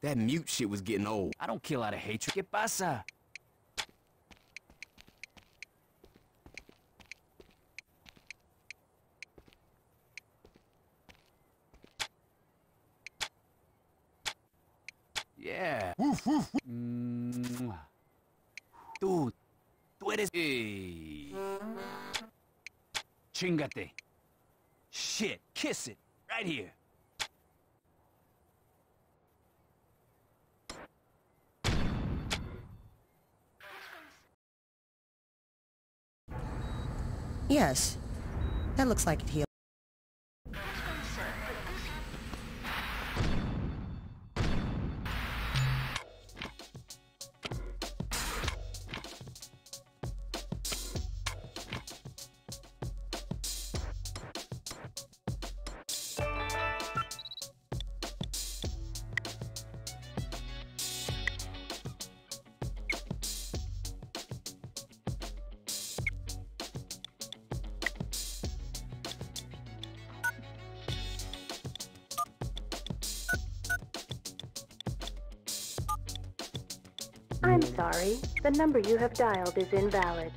That mute shit was getting old. I don't kill out of hatred. ¿Qué pasa? Yeah. Woof, woof, woof. Mm. Tú, tú eres... Ey. Chingate. Shit, kiss it. Right here. Yes. That looks like it healed. I'm sorry. The number you have dialed is invalid.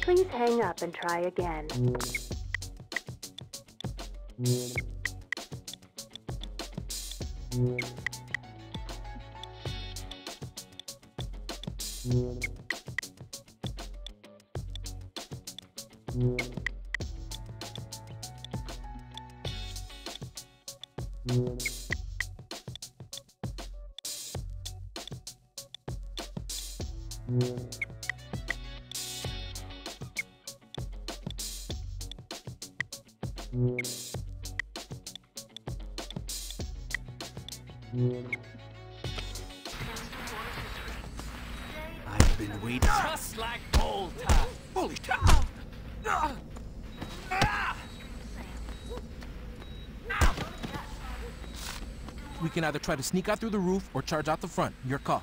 Please hang up and try again. Mm-hmm. I've been waiting just like old. Holy cow! We can either try to sneak out through the roof or charge out the front. Your call.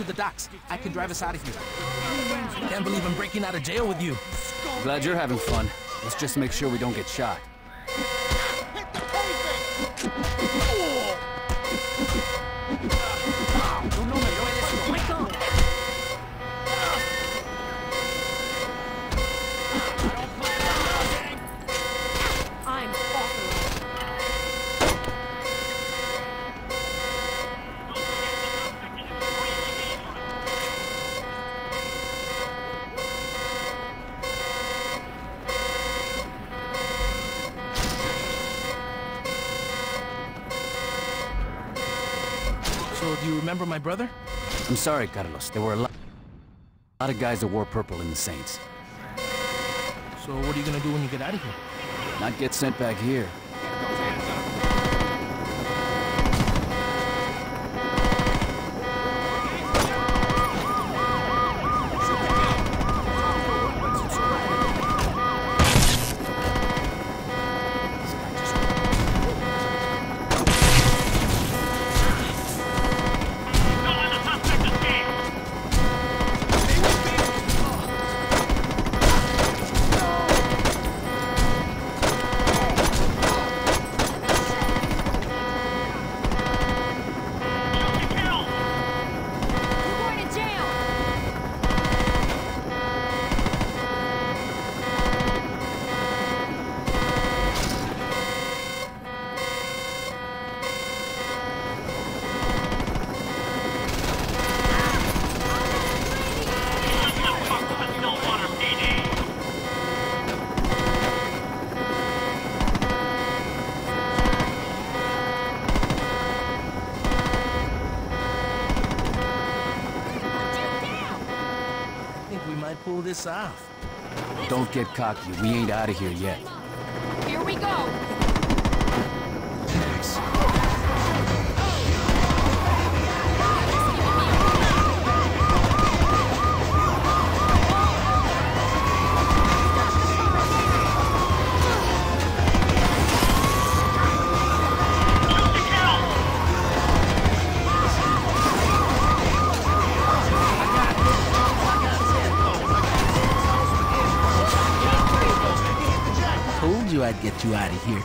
To the docks. I can drive us out of here. Can't believe I'm breaking out of jail with you. Glad you're having fun. Let's just make sure we don't get shot. My brother? I'm sorry, Carlos. There were a lot, a lot of guys that wore purple in the Saints. So, what are you gonna do when you get out of here? Not get sent back here. Pull this off. Don't get cocky. We ain't out of here yet. Here we go! Get you out of here.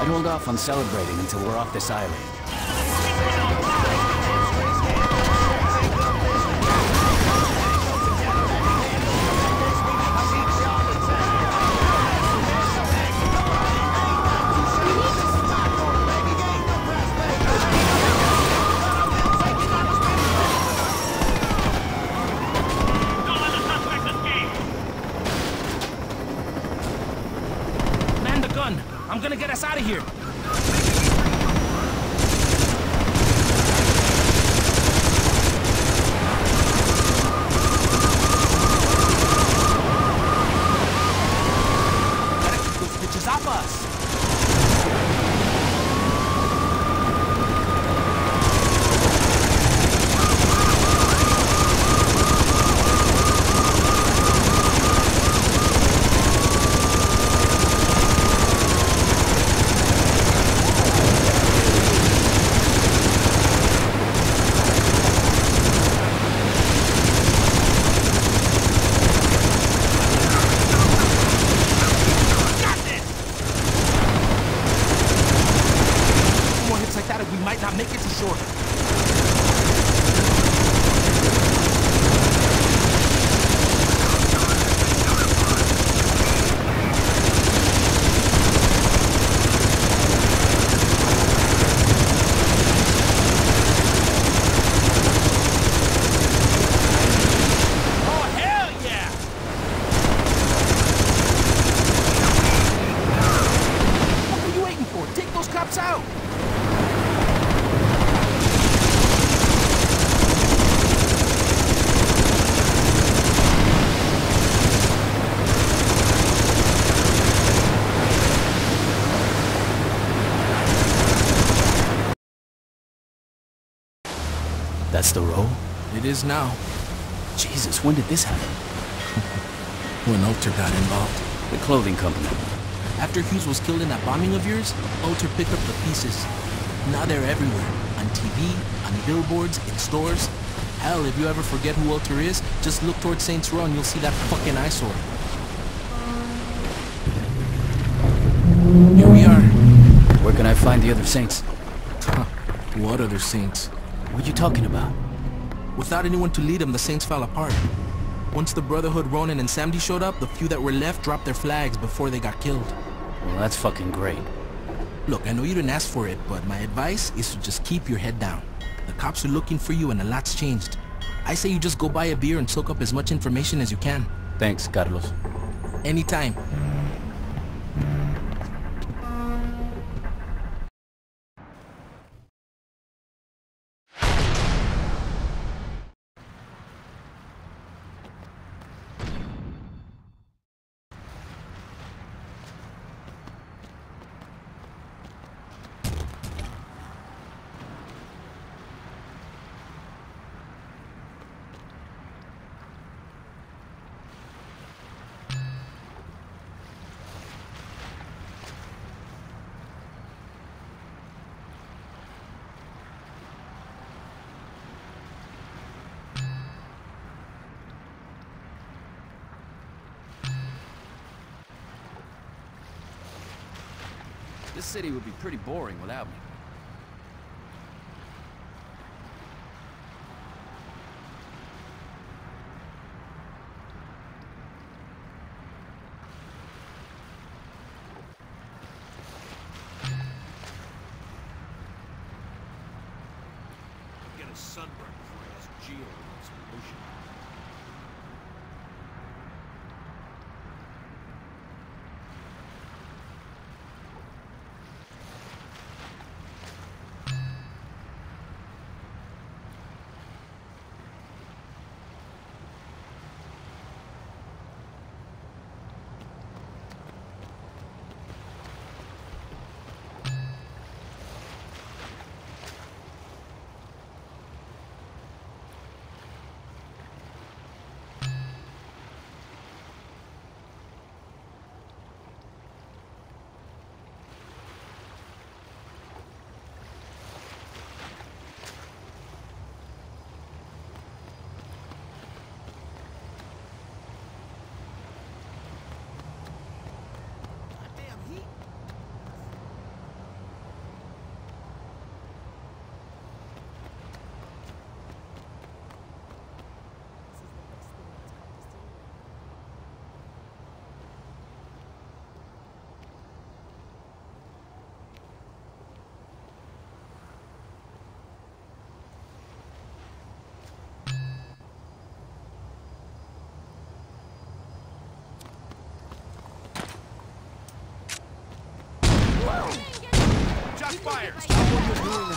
I'd hold off on celebrating until we're off this island. Out of here! Gotta keep those bitches off us! Got this! Two more hits like that and we might not make it to shore. Oh, hell yeah! What are you waiting for? Take those cops out! That's the role? It is now. Jesus, when did this happen? When Ultor got involved. The clothing company. After Hughes was killed in that bombing of yours, Ultor picked up the pieces. Now they're everywhere. On TV, on billboards, in stores. Hell, if you ever forget who Ultor is, just look towards Saints Row and you'll see that fucking eyesore. Here we are. Where can I find the other saints? Huh. What other Saints? What are you talking about? Without anyone to lead them, the Saints fell apart. Once the Brotherhood, Ronin, and Samedi showed up, the few that were left dropped their flags before they got killed. Well, that's fucking great. Look, I know you didn't ask for it, but my advice is to just keep your head down. The cops are looking for you and a lot's changed. I say you just go buy a beer and soak up as much information as you can. Thanks, Carlos. Anytime. This city would be pretty boring without me.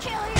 kill you!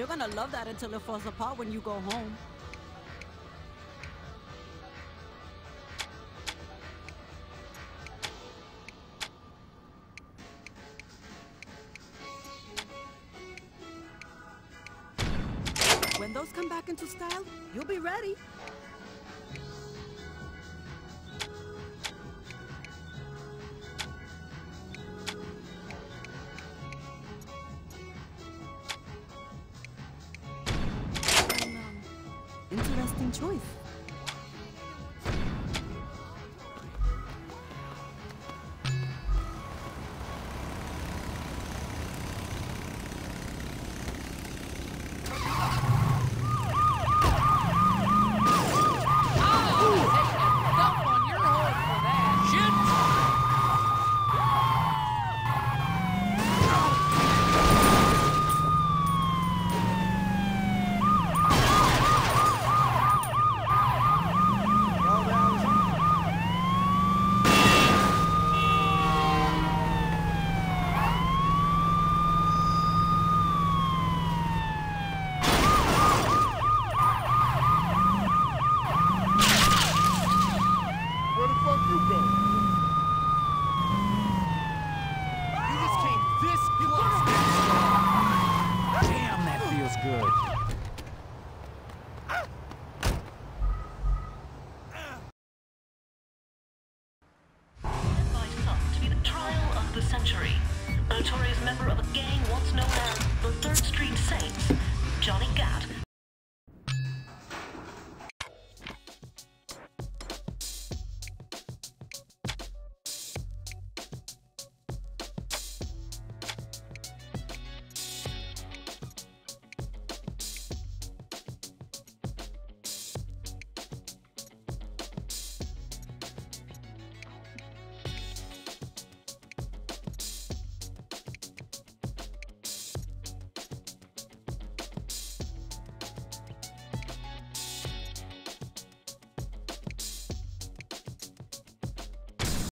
You're gonna love that until it falls apart when you go home. When those come back into style, you'll be ready.